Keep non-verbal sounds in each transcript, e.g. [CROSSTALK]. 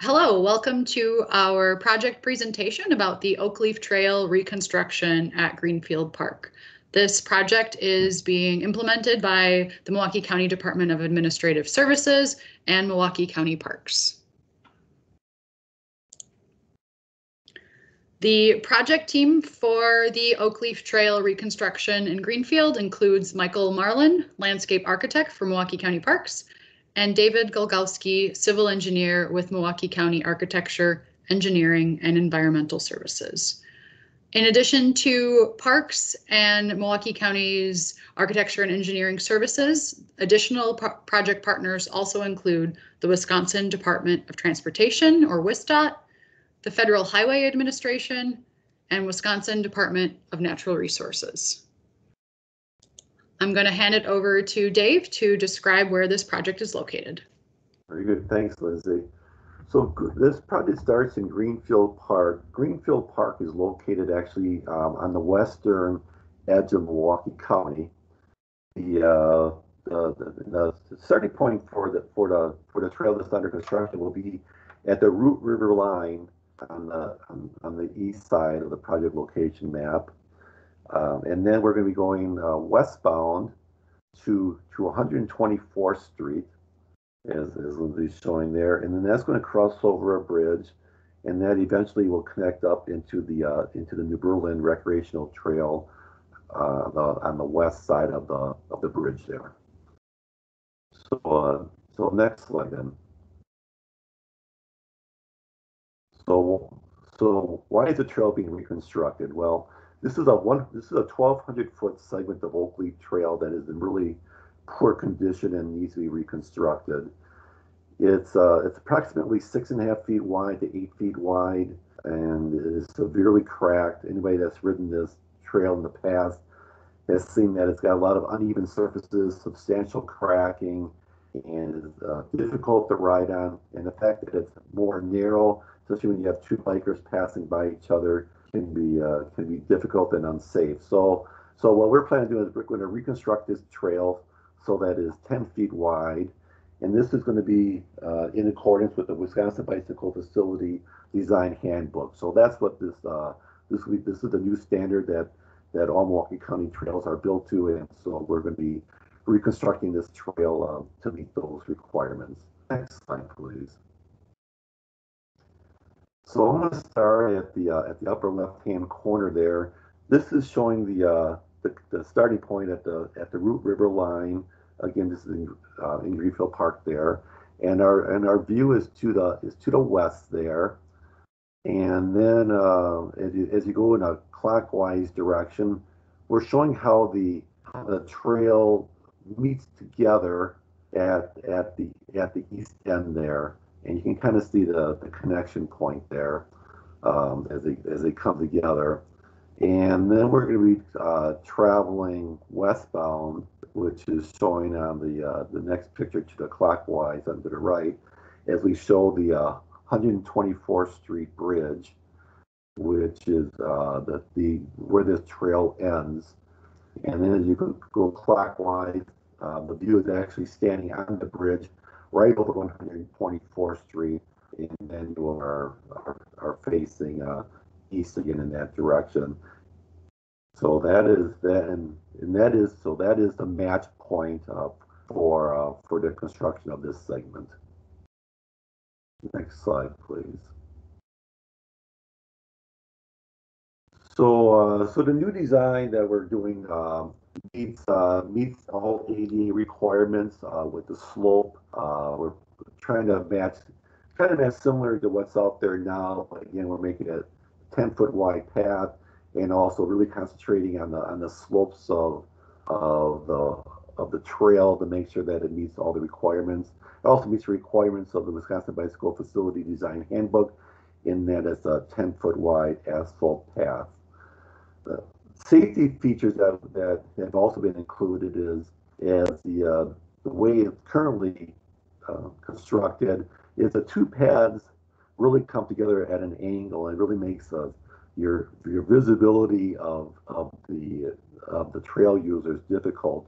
Hello, welcome to our project presentation about the Oak Leaf Trail reconstruction at Greenfield Park. This project is being implemented by the Milwaukee County Department of Administrative Services and Milwaukee County Parks. The project team for the Oak Leaf Trail reconstruction in Greenfield includes Michael Marlin, landscape architect for Milwaukee County Parks, and David Golgowski, civil engineer with Milwaukee County Architecture, Engineering, and Environmental Services. In addition to parks and Milwaukee County's architecture and engineering services, additional pro project partners also include the Wisconsin Department of Transportation, or WISDOT, the Federal Highway Administration, and Wisconsin Department of Natural Resources. I'm going to hand it over to Dave to describe where this project is located. Very good. Thanks, Lindsay. So this project starts in Greenfield Park. Greenfield Park is located actually um, on the western edge of Milwaukee County. The, uh, the, the, the, starting point for the for the for the trail that's under construction will be at the Root River line on the on, on the east side of the project location map. Um, and then we're going to be going uh, westbound to to 124th Street, as, as Lindsay's showing there, and then that's going to cross over a bridge, and that eventually will connect up into the uh, into the New Berlin Recreational Trail uh, the, on the west side of the of the bridge there. So uh, so next slide then. So so why is the trail being reconstructed? Well this is a one. This is a 1,200 foot segment of Oak Leaf Trail that is in really poor condition and needs to be reconstructed. It's uh, it's approximately six and a half feet wide to eight feet wide, and it is severely cracked. Anybody that's ridden this trail in the past has seen that it's got a lot of uneven surfaces, substantial cracking, and is uh, difficult to ride on. And the fact that it's more narrow, especially when you have two bikers passing by each other, can be uh, can be difficult and unsafe. So so what we're planning to do is we're going to reconstruct this trail so that is 10 feet wide, and this is going to be uh, in accordance with the Wisconsin Bicycle Facility Design Handbook. So that's what this uh, this this is the new standard that that all Milwaukee County trails are built to, and so we're going to be reconstructing this trail uh, to meet those requirements. Next slide, please. So I'm going to start at the uh, at the upper left hand corner there. This is showing the, uh, the, the starting point at the at the Root River line. Again, this is in, uh, in Greenfield Park there, and our and our view is to the is to the west there. And then uh, as, you, as you go in a clockwise direction, we're showing how the how the trail meets together at at the at the east end there and you can kind of see the, the connection point there um, as they as they come together. And then we're going to be uh, traveling westbound, which is showing on the uh, the next picture to the clockwise to the right, as we show the uh, 124th Street Bridge, which is uh, the the where this trail ends. And then as you go clockwise, uh, the view is actually standing on the bridge right over 124th Street, and then you are are, are facing uh, east again in that direction. So that is and, and that is so that is the match point uh, for uh, for the construction of this segment. Next slide, please. So, uh, so the new design that we're doing um, meets uh, meets all ADA requirements uh, with the slope. Uh, we're trying to match, kind of match similar to what's out there now. But again, we're making a 10 foot wide path and also really concentrating on the on the slopes of of the of the trail to make sure that it meets all the requirements. It also meets the requirements of the Wisconsin Bicycle Facility Design Handbook in that it's a 10 foot wide asphalt path. Safety features that, that have also been included is as the, uh, the way it's currently uh, constructed is the two paths really come together at an angle and really makes your your visibility of, of the of the trail users difficult.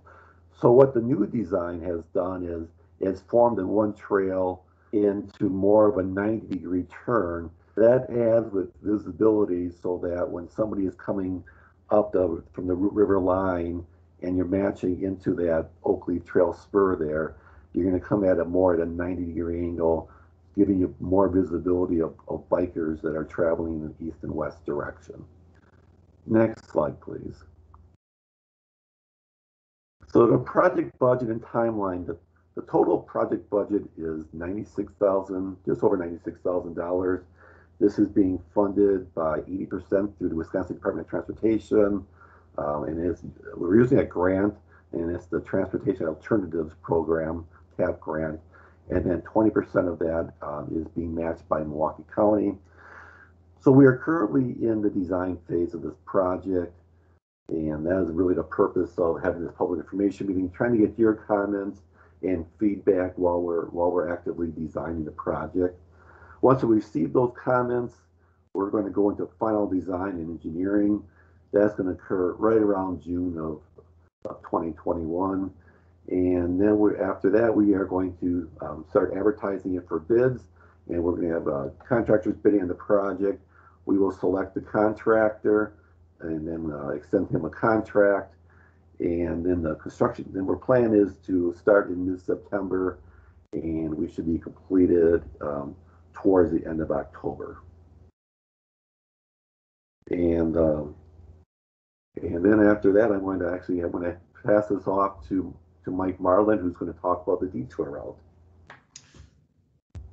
So what the new design has done is it's formed in one trail into more of a 90 degree turn. That adds with visibility so that when somebody is coming up the, from the Root River line and you're matching into that Oak Leaf Trail spur there, you're going to come at it more at a 90 degree angle, giving you more visibility of, of bikers that are traveling in the east and west direction. Next slide, please. So the project budget and timeline, the, the total project budget is 96,000, just over $96,000. This is being funded by 80% through the Wisconsin Department of Transportation. Um, and it's, we're using a grant and it's the Transportation Alternatives Program, TAP grant. And then 20% of that um, is being matched by Milwaukee County. So we are currently in the design phase of this project. And that is really the purpose of having this public information meeting, trying to get your comments and feedback while we're while we're actively designing the project. Once we receive those comments, we're going to go into final design and engineering. That's going to occur right around June of, of 2021. And then we after that, we are going to um, start advertising it for bids. And we're going to have uh, contractors bidding on the project. We will select the contractor and then uh, extend him a contract. And then the construction, then our plan is to start in mid-September and we should be completed um, towards the end of October. And um, and then after that, I'm going to actually I'm going to pass this off to to Mike Marlin, who's going to talk about the detour route.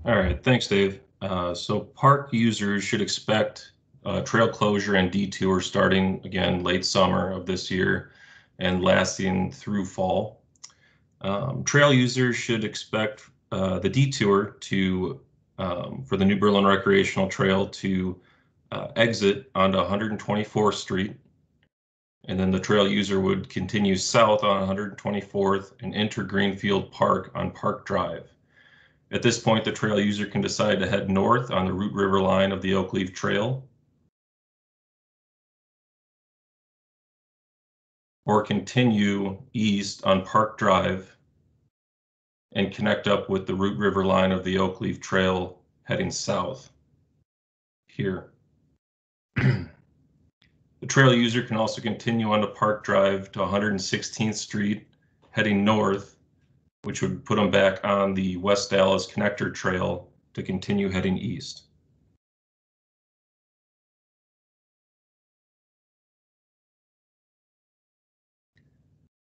All right, thanks, Dave. Uh, so park users should expect uh, trail closure and detour starting again late summer of this year and lasting through fall. Um, trail users should expect uh, the detour to um, for the New Berlin Recreational Trail to uh, exit onto 124th Street. And then the trail user would continue south on 124th and enter Greenfield Park on Park Drive. At this point, the trail user can decide to head north on the Root River line of the Oak Leaf Trail or continue east on Park Drive and connect up with the Root River line of the Oak Leaf Trail heading south here. [CLEARS THROAT] the trail user can also continue onto Park Drive to 116th Street heading north, which would put them back on the West Allis Connector Trail to continue heading east.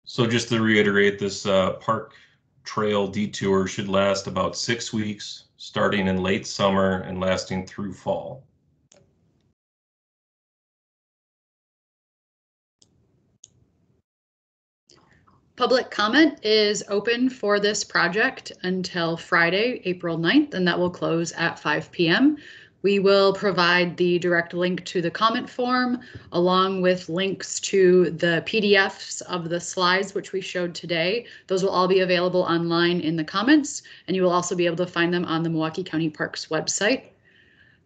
So just to reiterate, this uh, park trail detour should last about six weeks, starting in late summer and lasting through fall. Public comment is open for this project until Friday, April 9th, and that will close at 5 p.m. We will provide the direct link to the comment form along with links to the PDFs of the slides which we showed today. Those will all be available online in the comments and you will also be able to find them on the Milwaukee County Parks website.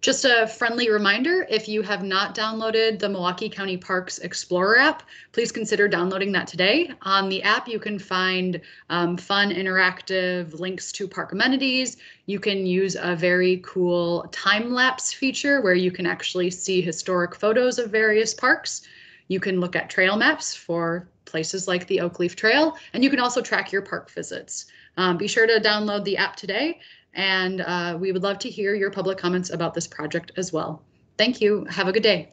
Just a friendly reminder, if you have not downloaded the Milwaukee County Parks Explorer app, please consider downloading that today. On the app, you can find um, fun, interactive links to park amenities. You can use a very cool time lapse feature where you can actually see historic photos of various parks. You can look at trail maps for places like the Oak Leaf Trail, and you can also track your park visits. Um, be sure to download the app today and uh, we would love to hear your public comments about this project as well. Thank you. Have a good day.